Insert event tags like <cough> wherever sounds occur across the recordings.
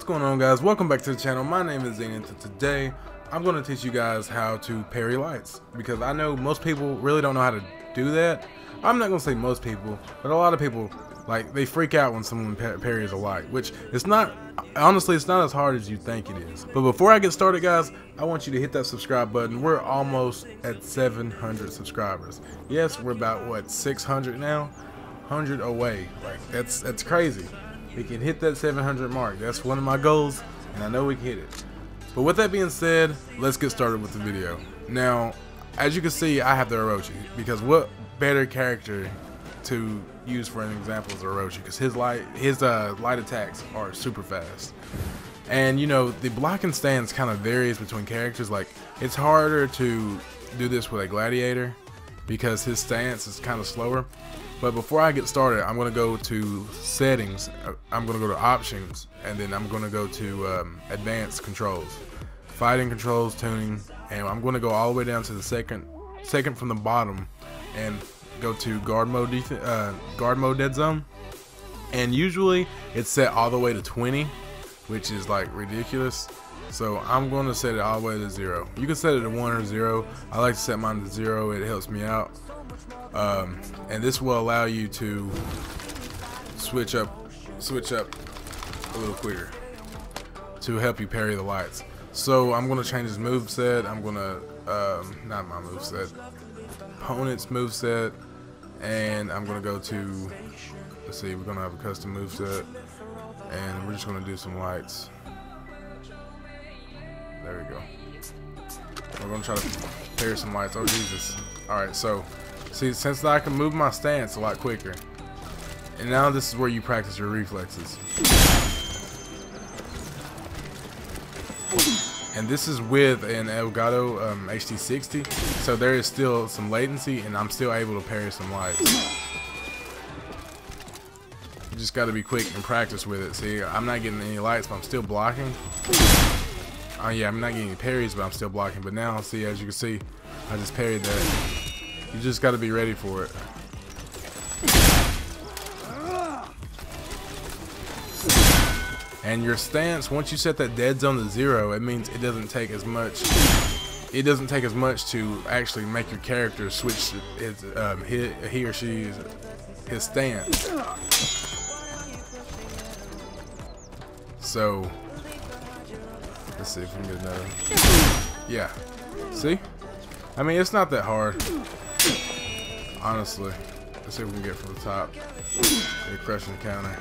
going on guys? Welcome back to the channel. My name is Zane and today I'm going to teach you guys how to parry lights because I know most people really don't know how to do that. I'm not going to say most people, but a lot of people like they freak out when someone parries a light, which it's not honestly it's not as hard as you think it is. But before I get started guys, I want you to hit that subscribe button. We're almost at 700 subscribers. Yes, we're about what 600 now. 100 away. Like that's that's crazy we can hit that 700 mark. That's one of my goals, and I know we can hit it. But with that being said, let's get started with the video. Now, as you can see, I have the Orochi, because what better character to use for an example is Orochi, because his light, his uh, light attacks are super fast. And you know, the blocking stance kind of varies between characters. Like, it's harder to do this with a gladiator because his stance is kind of slower. But before I get started, I'm going to go to settings. Uh, I'm going to go to options, and then I'm going to go to um, advanced controls, fighting controls, tuning, and I'm going to go all the way down to the second, second from the bottom, and go to guard mode, uh, guard mode dead zone. And usually it's set all the way to 20, which is like ridiculous. So I'm going to set it all the way to zero. You can set it to one or zero. I like to set mine to zero. It helps me out. Um, and this will allow you to switch up, switch up a little quicker to help you parry the lights. So I'm going to change his move set. I'm going to, um, not my move set, opponent's move set. And I'm going to go to, let's see, we're going to have a custom move set. And we're just going to do some lights. There we go. We're to try to parry some lights. Oh, Jesus. Alright, so See, since I can move my stance a lot quicker. And now this is where you practice your reflexes. And this is with an Elgato um, HD60, so there is still some latency and I'm still able to parry some lights. You just got to be quick and practice with it. See, I'm not getting any lights, but I'm still blocking. Oh yeah, I'm not getting any parries, but I'm still blocking. But now, see, as you can see, I just parried that. You just got to be ready for it. And your stance, once you set that dead zone to zero, it means it doesn't take as much. It doesn't take as much to actually make your character switch his, um, he, he or she's his stance. So, let's see if we can get another. Yeah. See? I mean, it's not that hard. Honestly. Let's see if we can get from the top. Crushing counter.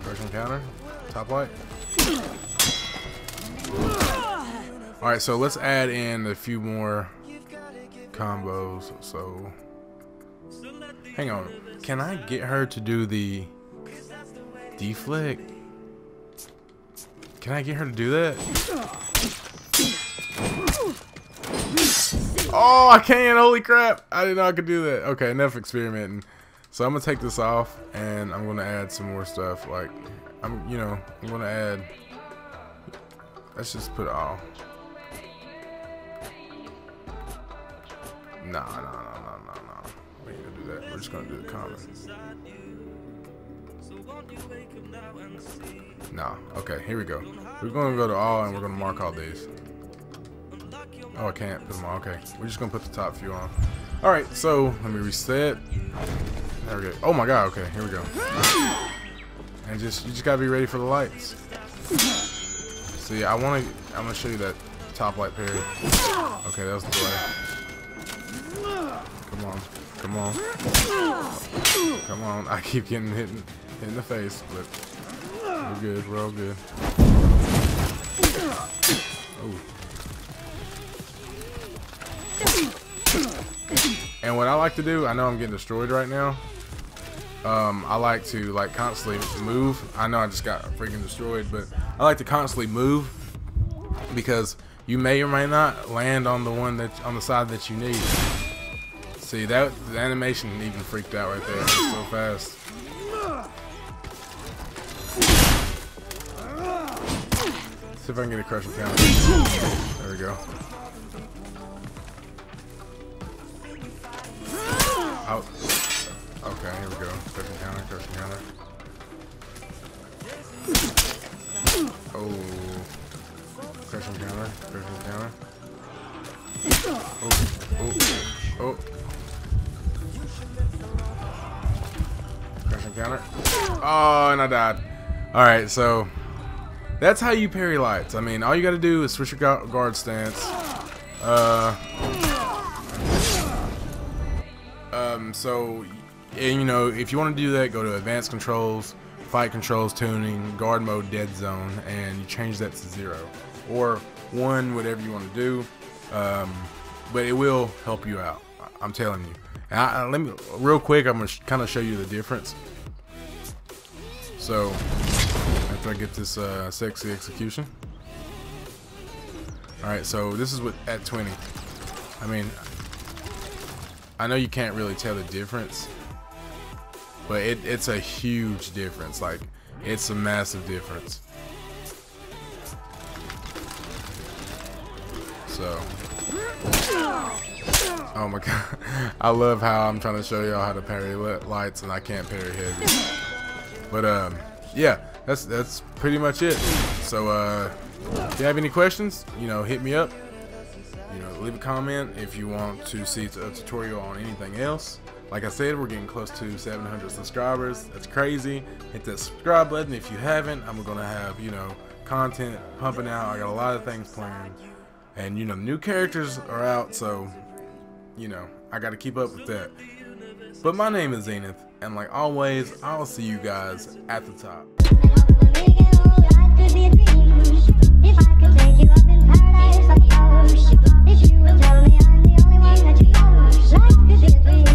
Crushing counter. Top light. Alright, so let's add in a few more combos. So, hang on. Can I get her to do the deflect? Can I get her to do that? Oh, I can! Holy crap! I didn't know I could do that. Okay, enough experimenting. So I'm gonna take this off, and I'm gonna add some more stuff. Like, I'm, you know, I'm gonna add. Let's just put it all. Nah, nah, nah, nah, nah, nah. We ain't gonna do that. We're just gonna do the common. Nah. Okay, here we go. We're gonna go to all, and we're gonna mark all these. Oh, I can't put them on. Okay, we're just gonna put the top few on. All right, so let me reset. There we go. Oh my God. Okay, here we go. And just you just gotta be ready for the lights. See, I want to. I'm gonna show you that top light parry. Okay, that was the play. Come on, come on, come on. I keep getting hit in, the face, but we're good. We're all good. Oh. And what I like to do, I know I'm getting destroyed right now. Um, I like to like constantly move. I know I just got freaking destroyed, but I like to constantly move because you may or may not land on the one that on the side that you need. See that the animation even freaked out right there. So fast. Let's see if I can get a crush with him. There we go. Out. Okay, here we go. Crushing counter, crushing counter. Oh. Crushing counter, crushing counter. Oh, oh, oh. Crushing counter. Oh, and I died. All right, so that's how you parry lights. I mean, all you got to do is switch your guard stance. Uh, um, so, and, you know, if you want to do that, go to advanced controls, fight controls, tuning, guard mode, dead zone, and you change that to zero or one, whatever you want to do. Um, but it will help you out. I'm telling you. I, let me real quick. I'm gonna kind of show you the difference. So after I get this uh, sexy execution. All right, so this is what at 20. I mean, I know you can't really tell the difference, but it, it's a huge difference. Like, it's a massive difference. So, oh my god, <laughs> I love how I'm trying to show y'all how to parry lights and I can't parry heavy. But um, yeah, that's that's pretty much it. So uh, if you have any questions, you know, hit me up. You know, leave a comment if you want to see a tutorial on anything else. Like I said, we're getting close to 700 subscribers. That's crazy. Hit that subscribe button if you haven't. I'm gonna have you know content pumping out. I got a lot of things planned, and you know, new characters are out, so you know, I got to keep up with that. But my name is Zenith, and like always, I'll see you guys at the top. If you tell me I'm the only one that you love, life is a dream.